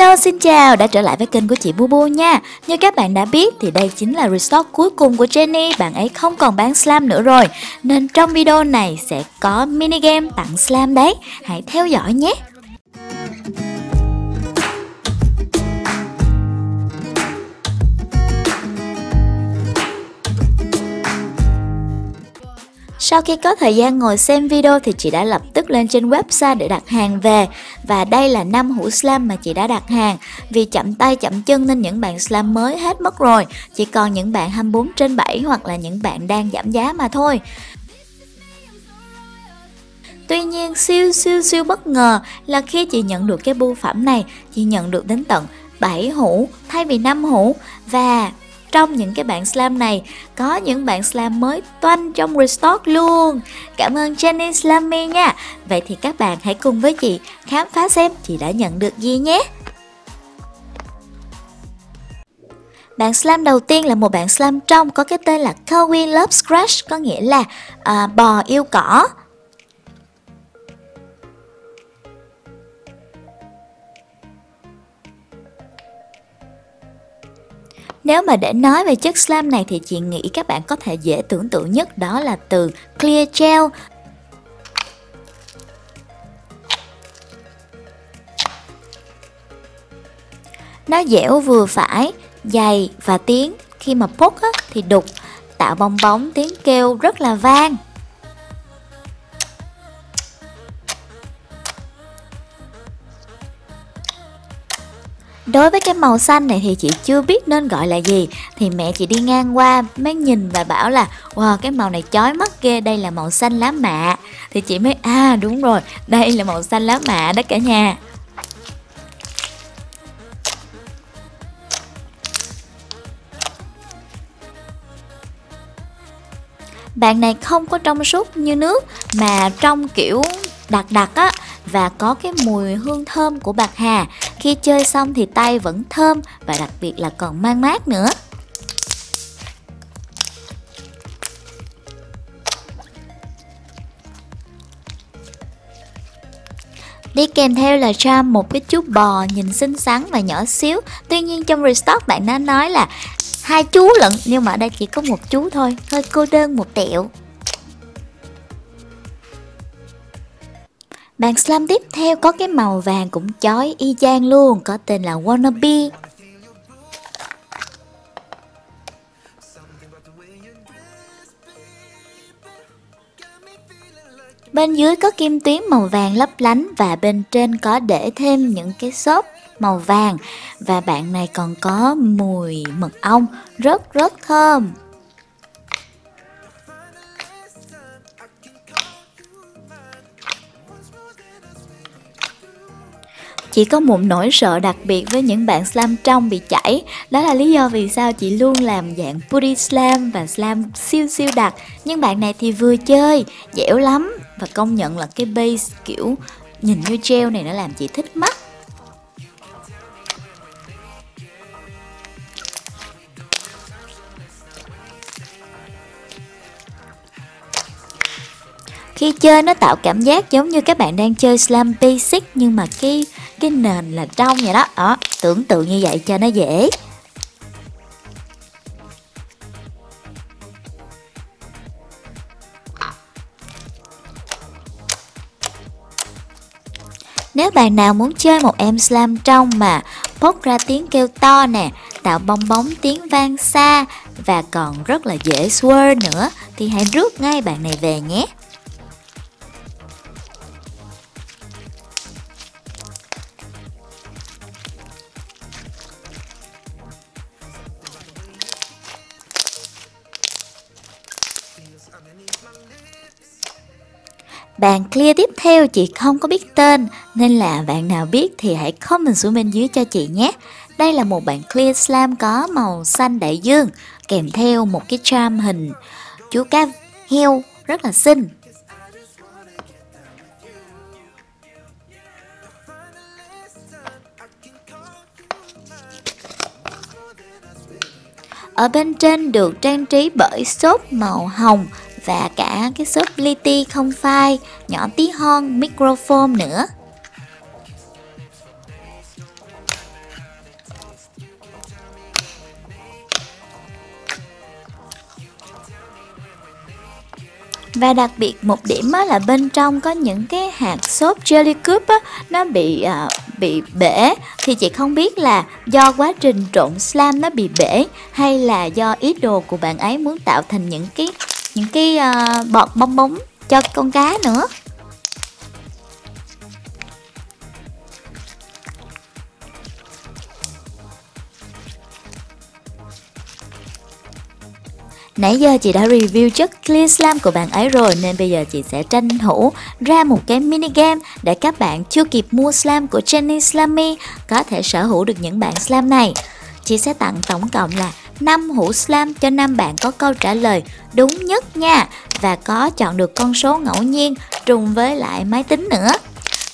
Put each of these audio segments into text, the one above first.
Hello xin chào, đã trở lại với kênh của chị Bubu nha. Như các bạn đã biết thì đây chính là restock cuối cùng của Jenny Bạn ấy không còn bán slam nữa rồi. Nên trong video này sẽ có mini game tặng slam đấy. Hãy theo dõi nhé. Sau khi có thời gian ngồi xem video thì chị đã lập tức lên trên website để đặt hàng về. Và đây là năm hũ slam mà chị đã đặt hàng. Vì chậm tay chậm chân nên những bạn slam mới hết mất rồi. Chỉ còn những bạn 24 trên 7 hoặc là những bạn đang giảm giá mà thôi. Tuy nhiên, siêu siêu siêu bất ngờ là khi chị nhận được cái bưu phẩm này, Chị nhận được đến tận 7 hũ, thay vì 5 hũ. Và trong những cái bạn slam này có những bạn slam mới toanh trong restock luôn. Cảm ơn Jenny Slammy nha. Vậy thì các bạn hãy cùng với chị khám phá xem chị đã nhận được gì nhé. Bạn slam đầu tiên là một bạn slam trong có cái tên là Kawi Love Scratch có nghĩa là à, bò yêu cỏ. Nếu mà để nói về chất slam này thì chị nghĩ các bạn có thể dễ tưởng tượng nhất đó là từ clear gel. Nó dẻo vừa phải, dày và tiếng khi mà pốt á, thì đục, tạo bong bóng tiếng kêu rất là vang. Đối với cái màu xanh này thì chị chưa biết nên gọi là gì. Thì mẹ chị đi ngang qua mới nhìn và bảo là, Wow, cái màu này chói mắt ghê, đây là màu xanh lá mạ. Thì chị mới à đúng rồi, đây là màu xanh lá mạ đó cả nhà. Bạn này không có trong suốt như nước, mà trong kiểu đặc đặc á và có cái mùi hương thơm của bạc hà. Khi chơi xong thì tay vẫn thơm và đặc biệt là còn mang mát nữa. Đi kèm theo là Charm một cái chú bò nhìn xinh xắn và nhỏ xíu Tuy nhiên trong restock bạn đã nói là hai chú lận, Nhưng mà ở đây chỉ có một chú thôi, Hơi cô đơn một tẹo Bạn slam tiếp theo có cái màu vàng cũng chói y chang luôn, có tên là Wannabe. Bên dưới có kim tuyến màu vàng lấp lánh và bên trên có để thêm những cái xốp màu vàng và bạn này còn có mùi mật ong rất rất thơm. Chị có một nỗi sợ đặc biệt với những bạn slam trong bị chảy. Đó là lý do vì sao chị luôn làm dạng booty slam và slam siêu siêu đặc. Nhưng bạn này thì vừa chơi, dẻo lắm Và công nhận là cái base kiểu nhìn như gel này nó làm chị thích mắt. Khi chơi nó tạo cảm giác giống như các bạn đang chơi slam basic nhưng mà cái cái nền là trong vậy đó đó tưởng tượng như vậy cho nó dễ Nếu bạn nào muốn chơi một em slam trong mà bốc ra tiếng kêu to nè, tạo bong bóng tiếng vang xa và còn rất là dễ swirl nữa thì hãy rước ngay bạn này về nhé. Bạn clear tiếp theo, chị không có biết tên, nên là bạn nào biết thì hãy comment xuống bên dưới cho chị nhé. Đây là một bạn clear slam có màu xanh đại dương, kèm theo một cái charm hình chú cá heo rất là xinh. Ở bên trên được trang trí bởi xốp màu hồng và cả cái shop Liti không phai, nhỏ tí hon, microphone nữa. Và đặc biệt một điểm á, là bên trong có những cái hạt xốp jelly cup á, nó bị à, bị bể thì chị không biết là do quá trình trộn slam nó bị bể hay là do ý đồ của bạn ấy muốn tạo thành những cái những cái uh, bọt bong bóng cho con cá nữa Nãy giờ chị đã review chất Clear Slam của bạn ấy rồi nên bây giờ chị sẽ tranh thủ ra một cái mini game để các bạn chưa kịp mua slam của Jenny Slammy có thể sở hữu được những bạn slam này. Chị sẽ tặng tổng cộng là 5 hũ slam cho 5 bạn có câu trả lời đúng nhất nha và có chọn được con số ngẫu nhiên trùng với lại máy tính nữa.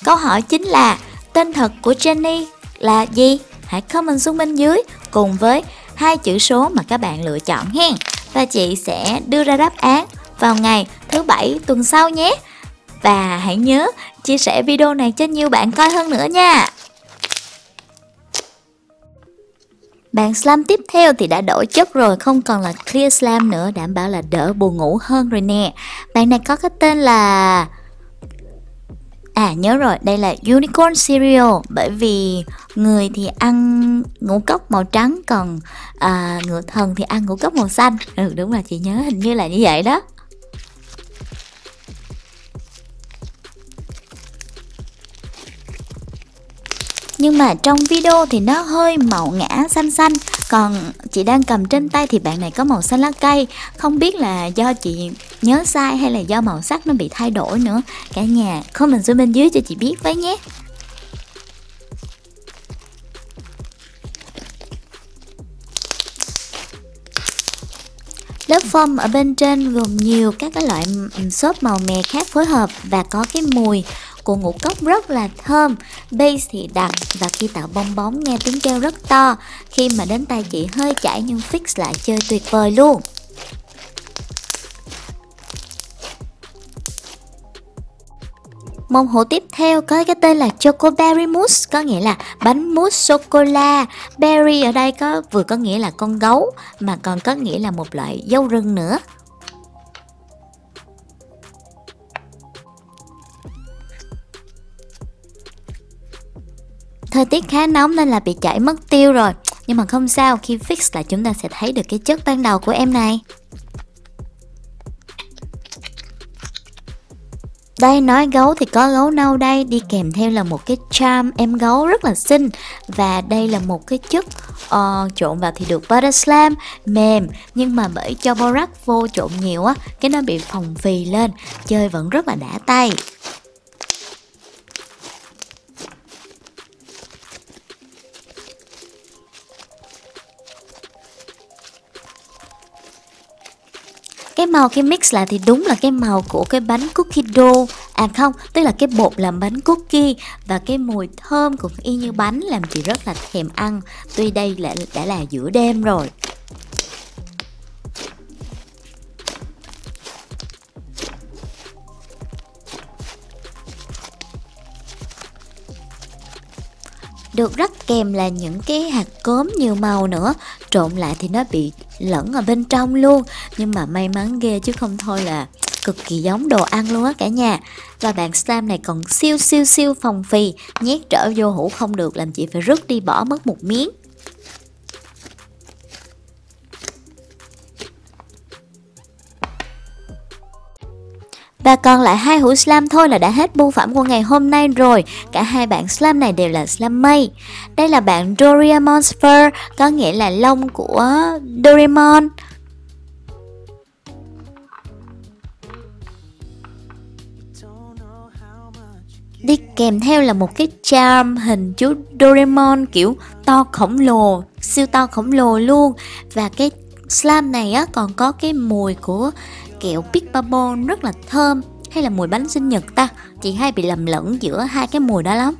Câu hỏi chính là, tên thật của Jenny là gì? Hãy comment xuống bên dưới cùng với hai chữ số mà các bạn lựa chọn hen và chị sẽ đưa ra đáp án vào ngày thứ bảy tuần sau nhé. Và hãy nhớ chia sẻ video này cho nhiều bạn coi hơn nữa nha. Bạn slam tiếp theo thì đã đổi chất rồi, không còn là clear slam nữa, đảm bảo là đỡ buồn ngủ hơn rồi nè. Bạn này có cái tên là À nhớ rồi, đây là unicorn cereal bởi vì người thì ăn ngũ cốc màu trắng còn à, ngựa thần thì ăn ngũ cốc màu xanh. Ừ đúng là chị nhớ hình như là như vậy đó. Nhưng mà trong video thì nó hơi màu ngã, xanh xanh. Còn chị đang cầm trên tay thì bạn này có màu xanh lá cây. Không biết là do chị nhớ sai hay là do màu sắc nó bị thay đổi nữa. Cả nhà comment xuống bên dưới cho chị biết với nhé. Lớp foam ở bên trên gồm nhiều các cái loại xốp màu mè khác phối hợp và có cái mùi của ngũ cốc rất là thơm. Base thì đặc và khi tạo bong bóng nghe tiếng kêu rất to. Khi mà đến tay chị hơi chảy nhưng fix lại chơi tuyệt vời luôn. Mông hổ tiếp theo có cái tên là Choco Berry Mousse, Có nghĩa là bánh mousse sô-cô-la. Berry ở đây có, vừa có nghĩa là con gấu, Mà còn có nghĩa là một loại dâu rừng nữa. Thời tiết khá nóng nên là bị chảy mất tiêu rồi. Nhưng mà không sao, khi fix lại chúng ta sẽ thấy được cái chất ban đầu của em này. Đây nói gấu thì có gấu nâu đây. Đi kèm theo là một cái charm em gấu rất là xinh. Và đây là một cái chất uh, trộn vào thì được butter slam mềm. Nhưng mà bởi cho borax vô trộn nhiều á Cái nó bị phồng phì lên Chơi vẫn rất là đã tay. Cái màu, cái mix lại thì đúng là cái màu của cái bánh cookie dough. À không, tức là cái bột làm bánh cookie và cái mùi thơm cũng y như bánh làm chị rất là thèm ăn. Tuy đây là, đã là giữa đêm rồi. Được rất kèm là những cái hạt cốm nhiều màu nữa. Trộn lại thì nó bị lẫn ở bên trong luôn nhưng mà may mắn ghê chứ không thôi là cực kỳ giống đồ ăn luôn á cả nhà và bạn slam này còn siêu siêu siêu phòng phì nhét trở vô hũ không được làm chị phải rứt đi bỏ mất một miếng Và còn lại hai hũ slam thôi là đã hết bưu phẩm của ngày hôm nay rồi. Cả hai bạn slam này đều là slam mây. Đây là bạn Doraemon Fur, có nghĩa là lông của Doraemon. Đi kèm theo là một cái charm hình chú Doraemon kiểu to khổng lồ, siêu to khổng lồ luôn. Và cái slam này á còn có cái mùi của kẹo Big Bubble rất là thơm hay là mùi bánh sinh nhật ta chị hay bị lầm lẫn giữa hai cái mùi đó lắm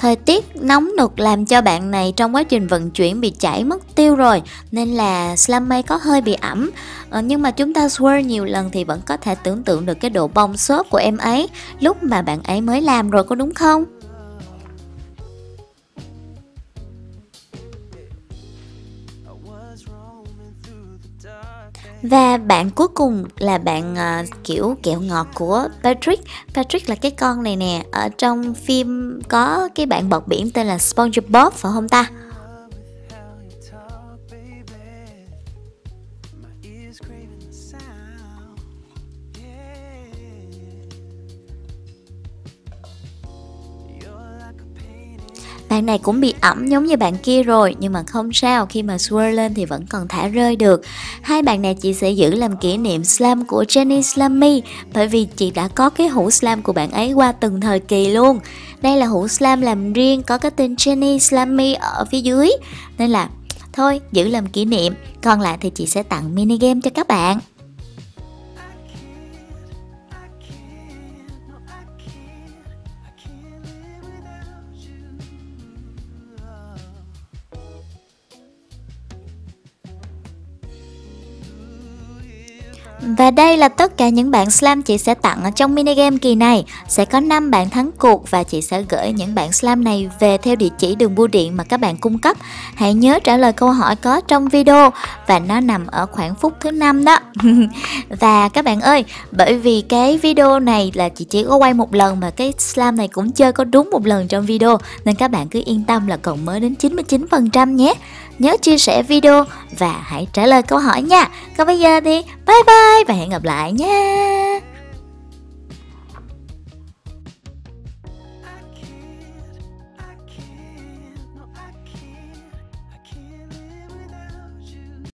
Thời tiết nóng nực làm cho bạn này trong quá trình vận chuyển bị chảy mất tiêu rồi Nên là Slammy có hơi bị ẩm ờ, Nhưng mà chúng ta swirl nhiều lần thì vẫn có thể tưởng tượng được cái độ bong xốp của em ấy Lúc mà bạn ấy mới làm rồi có đúng không? Và bạn cuối cùng là bạn uh, kiểu kẹo ngọt của Patrick Patrick là cái con này nè Ở trong phim có cái bạn bọt biển tên là SpongeBob phải không ta? Bạn này cũng bị ẩm giống như bạn kia rồi, nhưng mà không sao, khi mà swirl lên thì vẫn còn thả rơi được. Hai bạn này chị sẽ giữ làm kỷ niệm slam của Jenny Slammy, bởi vì chị đã có cái hũ slam của bạn ấy qua từng thời kỳ luôn. Đây là hũ slam làm riêng có cái tên Jenny Slammy ở phía dưới nên là, thôi, giữ làm kỷ niệm, còn lại thì chị sẽ tặng mini game cho các bạn. Và đây là tất cả những bạn slam chị sẽ tặng ở trong mini game kỳ này. Sẽ có 5 bạn thắng cuộc và chị sẽ gửi những bạn slam này về theo địa chỉ đường bưu điện mà các bạn cung cấp. Hãy nhớ trả lời câu hỏi có trong video và nó nằm ở khoảng phút thứ năm đó. và các bạn ơi, bởi vì cái video này là chị chỉ có quay một lần mà cái slam này cũng chơi có đúng một lần trong video nên các bạn cứ yên tâm là còn mới đến 99% nhé. Nhớ chia sẻ video và hãy trả lời câu hỏi nha. Còn bây giờ thì bye bye và hẹn gặp lại nha.